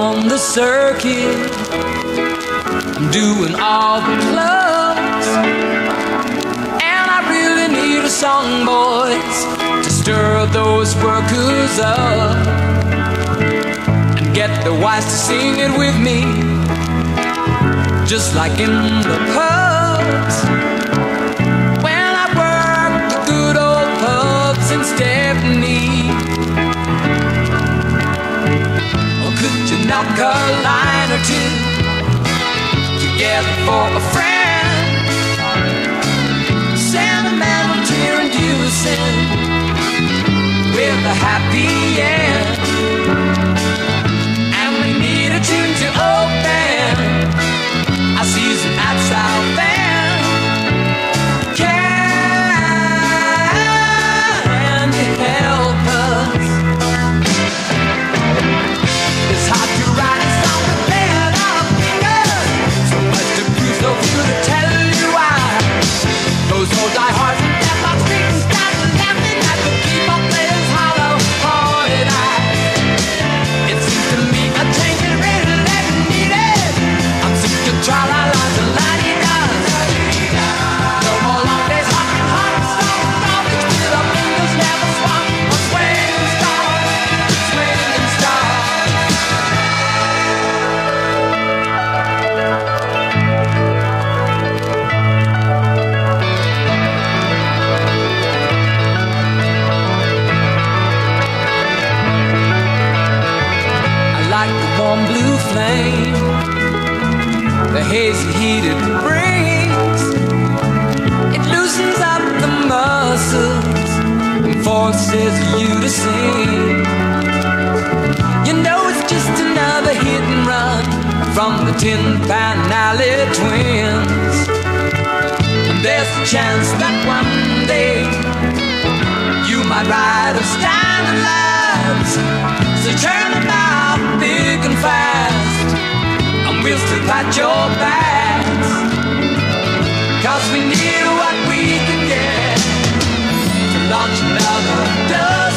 on the circuit. Doing all the clubs. And I really need a song, boys, to stir those workers up. And get the wives to sing it with me, just like in the pubs. For a friend? Sentimental tear inducing with a happy flame, the hazy heat it brings. It loosens up the muscles and forces you to sing. You know it's just another hit and run from the Tin Pan Alley Twins. And there's a chance that one day you might write a standing lives. So turn and we'll pat your backs. Cause we need what we can get to launch another dub.